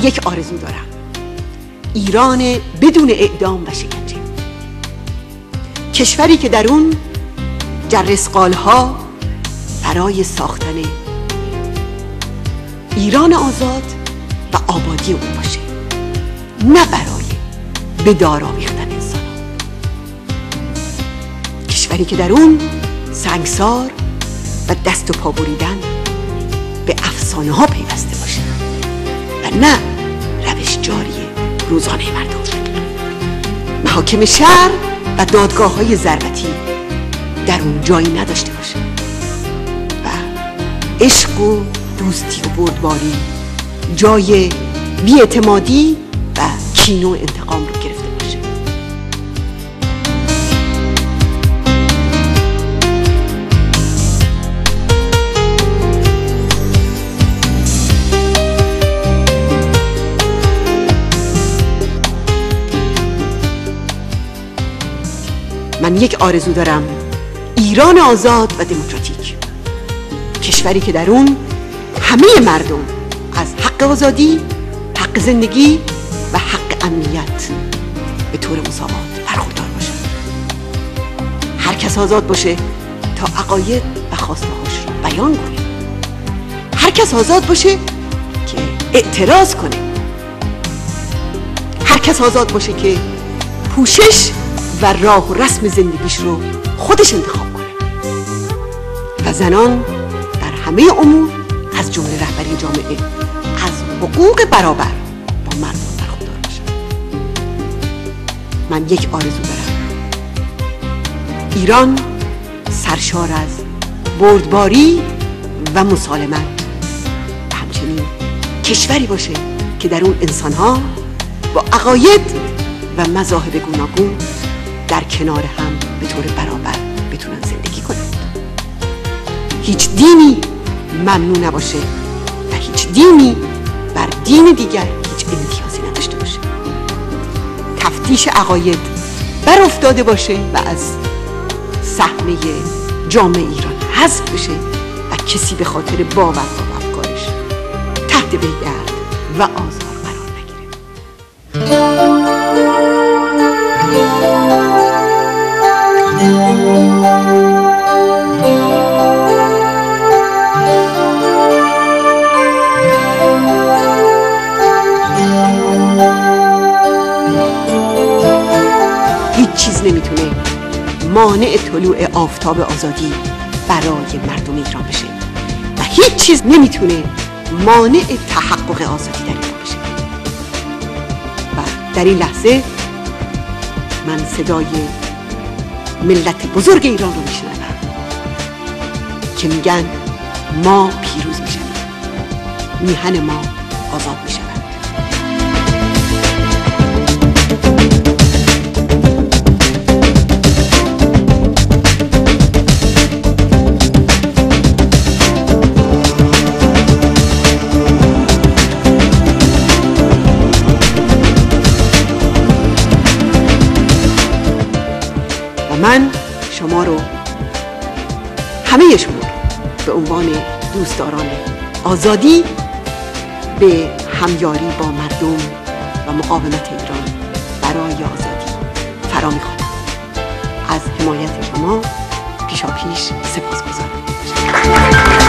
یک آرزو دارم. ایران بدون اعدام و شکنجه. کشوری که در اون جرسقال برای ساختن ایران آزاد و آبادی اون باشه. نه برای به دار آویختن انسان کشوری که در اون سنگسار و دست و پا بریدن به افسانه ها پیوسته باشه. و نه روزانه مردم. محاکم شهر و دادگاه های ضربتی در اون جایی نداشته باشه. و عشق و دوستی و بردباری جای بیاعتمادی و کین و انتقام رو یک آرزو دارم. ایران آزاد و دموکراتیک. کشوری که در اون همه مردم از حق آزادی حق زندگی و حق امنیت به طور مساوات برخوردار باشن هر کس آزاد باشه تا عقاید و خواسته رو بیان کنه. هر کس آزاد باشه که اعتراض کنه. هر کس آزاد باشه که پوشش و راه و رسم زندگیش رو خودش انتخاب کنه. و زنان در همه امور از جمله رهبری جامعه از حقوق برابر با مردم برخوردار باشن من یک آرزو دارم. ایران سرشار از بردباری و مسالمت. همچنین کشوری باشه که در اون انسانها با عقاید و مذاهب گوناگون در کنار هم به طور برابر بتونن زندگی کنند هیچ دینی ممنوع نباشه و هیچ دینی بر دین دیگر هیچ امتیازی نداشته باشه. تفتیش عقاید بر افتاده باشه و از صحنه جامعه ایران حذف بشه و کسی به خاطر باورها و افکارش تحت بهگرد و آزار نمی‌تونه مانع طلوع آفتاب آزادی برای مردم ایران بشه و هیچ چیز نمی‌تونه مانع تحقق آزادی در ایران بشه. و در این لحظه من صدای ملت بزرگ ایران رو میشنوم که میگن ما پیروز می‌شویم. میهن ما آزاد شما رو. همه شما به عنوان دوستداران آزادی به همیاری با مردم و مقاومت ایران برای آزادی فرا می‌خوانم از حمایت شما پیشا پیش سپاس گذارم